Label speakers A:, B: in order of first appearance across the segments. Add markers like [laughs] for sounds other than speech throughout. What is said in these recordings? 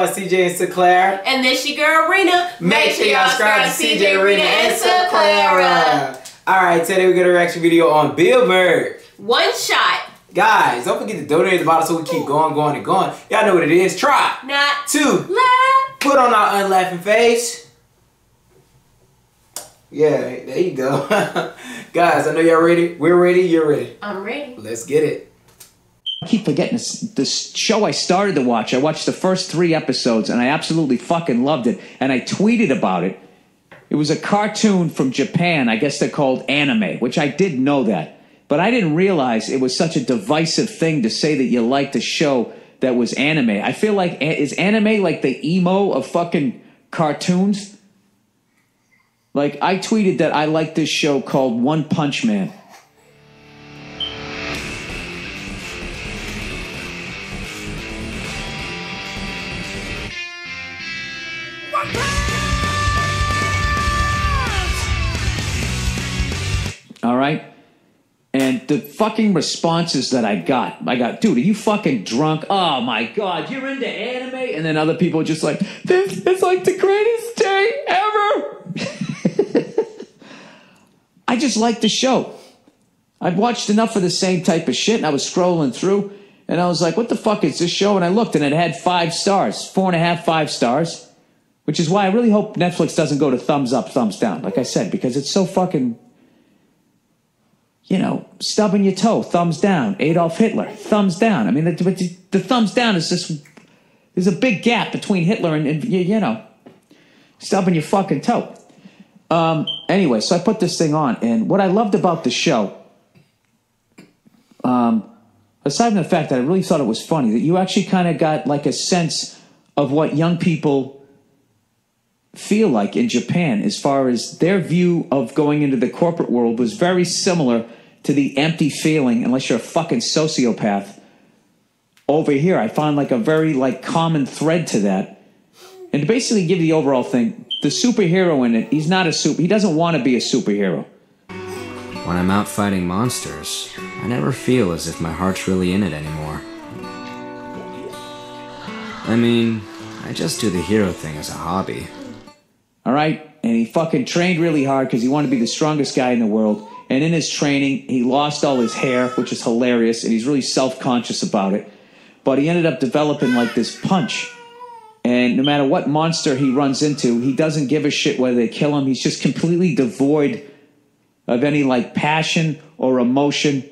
A: boys CJ and Sinclair.
B: And this your girl Rina.
A: Make sure y'all subscribe to CJ, Rina, and Sinclair. Alright, today we're gonna reaction video on Bill Burr.
B: One shot.
A: Guys, don't forget to donate the bottle so we keep going, going, and going. Y'all know what it is. Try.
B: Not
A: Two.
B: laugh.
A: Put on our unlaughing face. Yeah, there you go. [laughs] Guys, I know y'all ready. We're ready. You're ready.
B: I'm ready.
A: Let's get it.
C: I keep forgetting this, show I started to watch. I watched the first three episodes and I absolutely fucking loved it. And I tweeted about it. It was a cartoon from Japan. I guess they're called anime, which I did know that. But I didn't realize it was such a divisive thing to say that you liked a show that was anime. I feel like, is anime like the emo of fucking cartoons? Like, I tweeted that I like this show called One Punch Man. All right. And the fucking responses that I got, I got, dude, are you fucking drunk? Oh my god, you're into anime? And then other people just like, this is like the greatest day ever. [laughs] I just like the show. I've watched enough of the same type of shit, and I was scrolling through, and I was like, what the fuck is this show? And I looked, and it had five stars, four and a half, five stars, which is why I really hope Netflix doesn't go to thumbs up, thumbs down, like I said, because it's so fucking you know, stubbing your toe, thumbs down. Adolf Hitler, thumbs down. I mean, the, the, the thumbs down is just, there's a big gap between Hitler and, and you, you know, stubbing your fucking toe. Um, anyway, so I put this thing on, and what I loved about the show, um, aside from the fact that I really thought it was funny, that you actually kind of got like a sense of what young people feel like in Japan as far as their view of going into the corporate world was very similar to the empty feeling unless you're a fucking sociopath over here i found like a very like common thread to that and to basically give the overall thing the superhero in it he's not a super he doesn't want to be a superhero
D: When I'm out fighting monsters, I never feel as if my heart's really in it anymore. I mean, I just do the hero thing as a hobby.
C: All right? And he fucking trained really hard because he wanted to be the strongest guy in the world. And in his training he lost all his hair which is hilarious and he's really self-conscious about it. But he ended up developing like this punch. And no matter what monster he runs into he doesn't give a shit whether they kill him. He's just completely devoid of any like passion or emotion.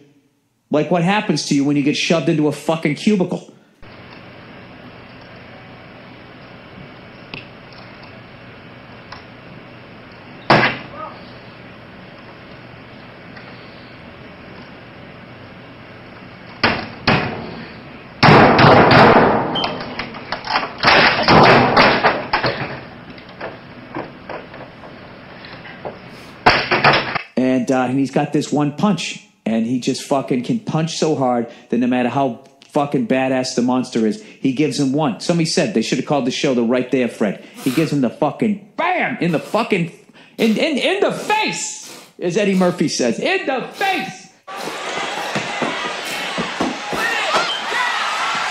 C: Like what happens to you when you get shoved into a fucking cubicle and uh, and he's got this one punch, and he just fucking can punch so hard that no matter how fucking badass the monster is, he gives him one. Somebody said they should have called the show the right there, Fred. He gives him the fucking bam in the fucking in in in the face, as Eddie Murphy says, In the face,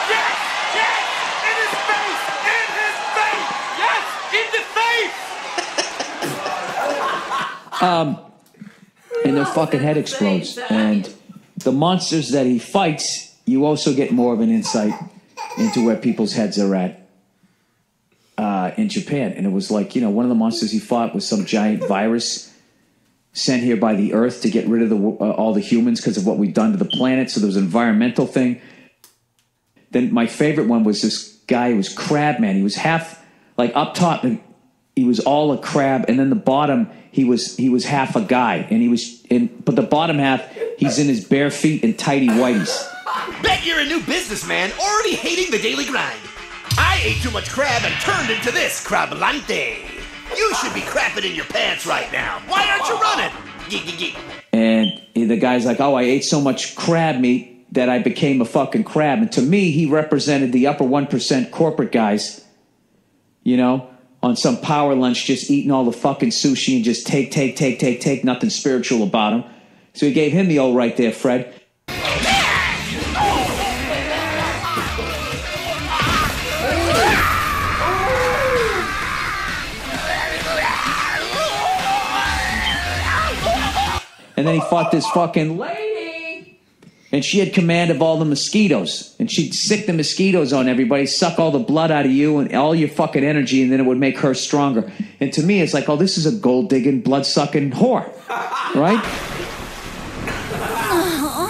C: yes,
E: in his face, in his face, yes, in the face.
C: Um, and their fucking head explodes. And the monsters that he fights, you also get more of an insight into where people's heads are at uh, in Japan. And it was like, you know, one of the monsters he fought was some giant virus sent here by the Earth to get rid of the, uh, all the humans because of what we've done to the planet. So there was an environmental thing. Then my favorite one was this guy who was Crab Man. He was half like up top, he was all a crab, and then the bottom he was he was half a guy, and he was in but the bottom half he's in his bare feet and tidy whities.
E: Bet you're a new businessman already hating the daily grind. I ate too much crab and turned into this crablante. You should be crapping in your pants right now. Why aren't you running? Geek, geek, geek.
C: And the guy's like, "Oh, I ate so much crab meat that I became a fucking crab." And to me, he represented the upper one percent corporate guys. You know, on some power lunch, just eating all the fucking sushi and just take, take, take, take, take, nothing spiritual about him. So he gave him the all right there, Fred. And then he fought this fucking lady and she had command of all the mosquitoes, and she'd sick the mosquitoes on everybody, suck all the blood out of you and all your fucking energy, and then it would make her stronger. And to me, it's like, oh, this is a gold digging, blood sucking whore, right? Uh-huh.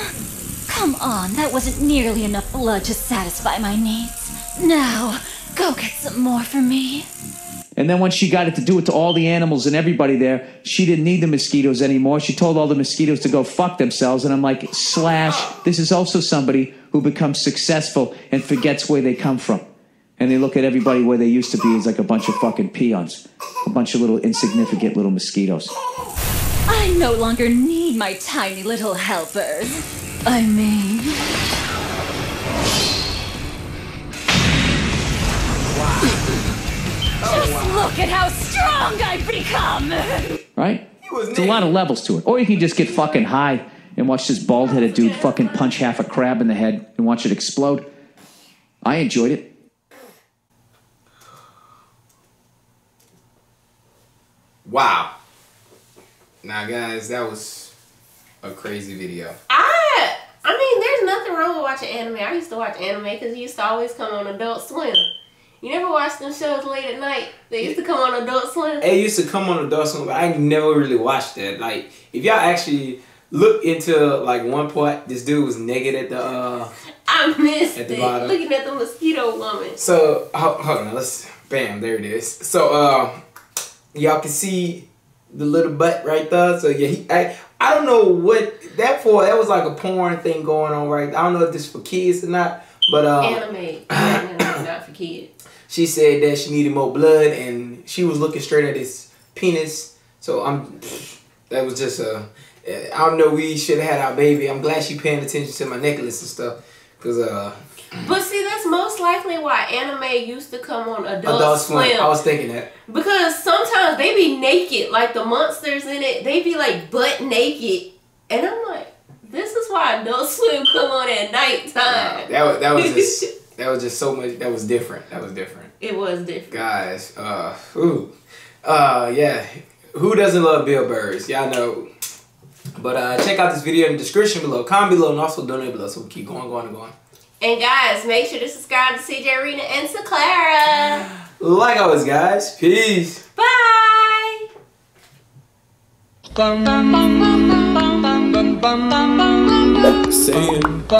F: Come on, that wasn't nearly enough blood to satisfy my needs. Now, go get some more for me.
C: And then when she got it to do it to all the animals and everybody there, she didn't need the mosquitoes anymore. She told all the mosquitoes to go fuck themselves. And I'm like, slash, this is also somebody who becomes successful and forgets where they come from. And they look at everybody where they used to be as like a bunch of fucking peons, a bunch of little insignificant little mosquitoes.
F: I no longer need my tiny little helpers. I mean. Just look at how strong I've become!
C: Right?
A: was
C: It's a lot of levels to it. Or you can just get fucking high and watch this bald headed dude fucking punch half a crab in the head and watch it explode. I enjoyed it.
A: Wow. Now, guys, that was a crazy video.
B: I I mean, there's nothing wrong with watching anime. I used to watch anime because it used to always come on Adult Swim. You never watched them shows late at night? They used to come on Adult Swim.
A: It used to come on Adult Swim, but I never really watched that. Like, if y'all actually look into like one part, this dude was naked at the. uh
B: I missed
A: At the
B: it.
A: bottom.
B: Looking at the mosquito woman.
A: So ho- hold on, let's. Bam, there it is. So uh, y'all can see the little butt right there. So yeah, he. I, I don't know what that for. That was like a porn thing going on right. I don't know if this is for kids or not, but uh,
B: Anime. [laughs] not for kids.
A: she said that she needed more blood and she was looking straight at his penis. So I'm that was just a I don't know we should have had our baby. I'm glad she paying attention to my necklace and stuff cuz uh
B: But see, that's most likely why anime used to come on Adult,
A: Adult
B: Swim.
A: Swim. I was thinking that.
B: Because sometimes they be naked, like the monsters in it, they be like butt naked. And I'm like, this is why Adult Swim come on at nighttime.
A: That was that was [laughs] just that was just so much that was different. That was different.
B: it was different.
A: Guys, uh ooh. Uh yeah. Who doesn't love Bill Burrs? Y'all know. But uh check out this video in the description below. Comment below and also donate below so we keep going, going, and going.
B: And guys, make sure to subscribe to CJ Arena and to Clara.
A: Like always, guys. Peace.
B: Bye.
G: saying